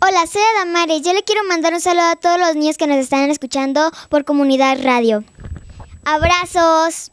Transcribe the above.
Hola, soy Adamari. Yo le quiero mandar un saludo a todos los niños que nos están escuchando por Comunidad Radio. Abrazos.